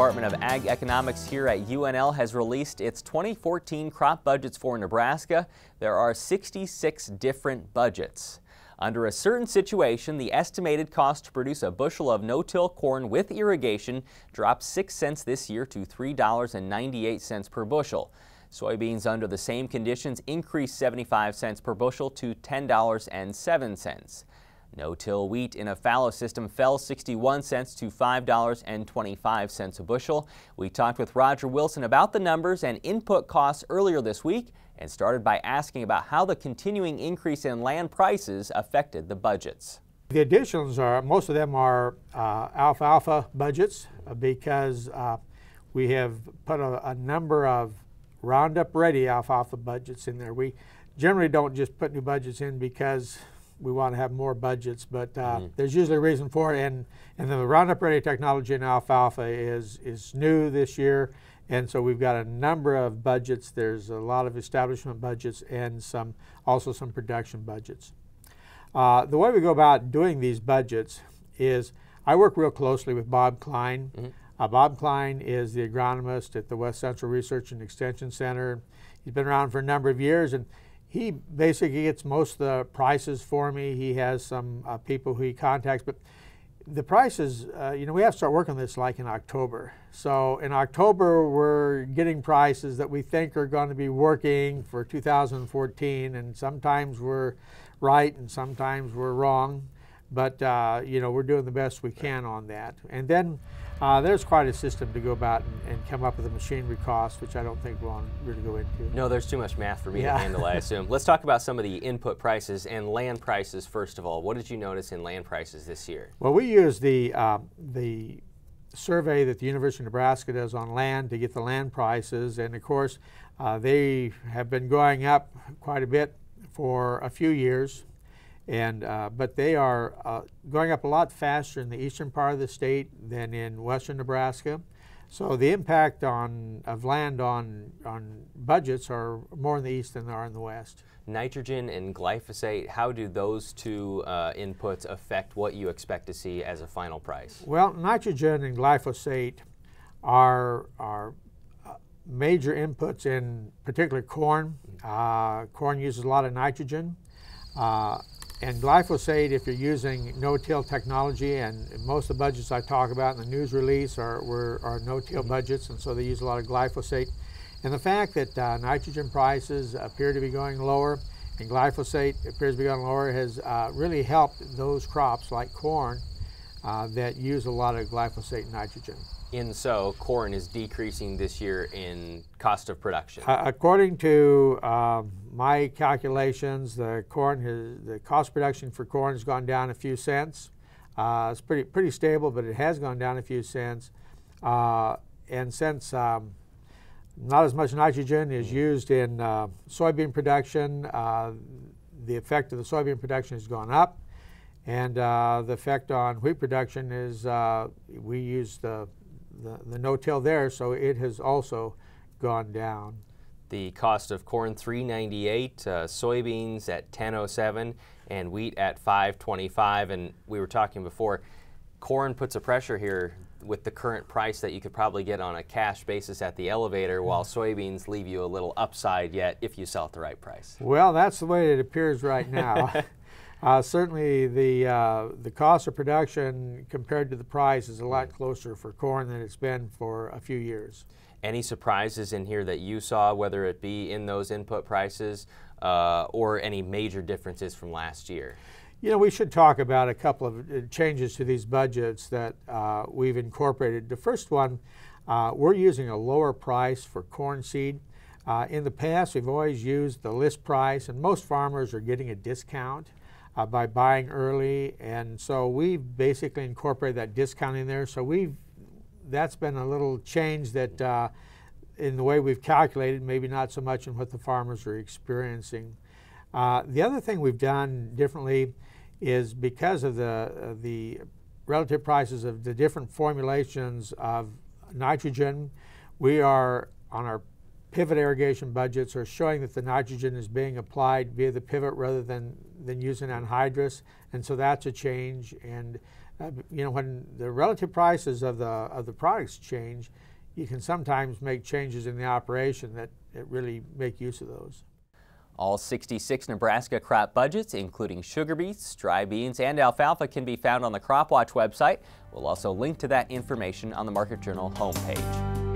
Department of Ag Economics here at UNL has released its 2014 crop budgets for Nebraska. There are 66 different budgets. Under a certain situation, the estimated cost to produce a bushel of no-till corn with irrigation drops 6 cents this year to $3.98 per bushel. Soybeans under the same conditions increased 75 cents per bushel to $10.07. No-till wheat in a fallow system fell 61 cents to $5.25 a bushel. We talked with Roger Wilson about the numbers and input costs earlier this week and started by asking about how the continuing increase in land prices affected the budgets. The additions are, most of them are uh, alfalfa budgets uh, because uh, we have put a, a number of Roundup Ready alfalfa budgets in there. We generally don't just put new budgets in because we want to have more budgets, but uh, mm. there's usually a reason for it. And, and the Roundup Ready technology in alfalfa is, is new this year. And so we've got a number of budgets. There's a lot of establishment budgets and some also some production budgets. Uh, the way we go about doing these budgets is I work real closely with Bob Klein. Mm -hmm. uh, Bob Klein is the agronomist at the West Central Research and Extension Center. He's been around for a number of years and he basically gets most of the prices for me. He has some uh, people who he contacts, but the prices, uh, you know, we have to start working on this like in October. So in October, we're getting prices that we think are going to be working for 2014, and sometimes we're right and sometimes we're wrong. But, uh, you know, we're doing the best we can on that. And then uh, there's quite a system to go about and, and, come up with a machinery cost, which I don't think we'll really go into. No, there's too much math for me yeah. to handle, I assume. Let's talk about some of the input prices and land prices first of all. What did you notice in land prices this year? Well, we use the, uh, the survey that the University of Nebraska does on land to get the land prices, and of course, uh, they have been going up quite a bit for a few years. And, uh, but they are uh, going up a lot faster in the eastern part of the state than in western Nebraska. So the impact on, of land on, on budgets are more in the east than they are in the west. Nitrogen and glyphosate, how do those two uh, inputs affect what you expect to see as a final price? Well, nitrogen and glyphosate are, are uh, major inputs in particular corn. Uh, corn uses a lot of nitrogen. Uh, and glyphosate, if you're using no-till technology, and most of the budgets I talk about in the news release are, were, are no-till mm-hmm. budgets, and so they use a lot of glyphosate. And the fact that uh, nitrogen prices appear to be going lower and glyphosate appears to be going lower has uh, really helped those crops like corn uh, that use a lot of glyphosate and nitrogen. In so, corn is decreasing this year in cost of production. Uh, according to um, my calculations, the corn has, the cost production for corn has gone down a few cents. Uh, it's pretty pretty stable, but it has gone down a few cents. Uh, and since um, not as much nitrogen is used in uh, soybean production, uh, the effect of the soybean production has gone up. And uh, the effect on wheat production is we use the the, the no-till there, so it has also gone down. The cost of corn 398, uh, soybeans at 1007, and wheat at 525. And we were talking before, corn puts a pressure here with the current price that you could probably get on a cash basis at the elevator, while soybeans leave you a little upside yet if you sell at the right price. Well, that's the way it appears right now. Uh, certainly, the uh, the cost of production compared to the price is a lot closer for corn than it's been for a few years. Any surprises in here that you saw, whether it be in those input prices uh, or any major differences from last year? You know, we should talk about a couple of uh, changes to these budgets that uh, we've incorporated. The first one, uh, we're using a lower price for corn seed. in the past, we've always used the list price, and most farmers are getting a discount uh, by buying early. And so we basically incorporated that discount in there. So we've, that's been a little change that uh, in the way we've calculated, maybe not so much in what the farmers are experiencing. Uh, the other thing we've done differently is because of the, uh, the relative prices of the different formulations of nitrogen, we are on our pivot irrigation budgets are showing that the nitrogen is being applied via the pivot rather than, than using anhydrous. And so that's a change. And Uh, you know, when the relative prices of the of the products change, you can sometimes make changes in the operation that, that really make use of those. All 66 Nebraska crop budgets, including sugar beets, dry beans, and alfalfa, can be found on the CropWatch website. We'll also link to that information on the Market Journal homepage.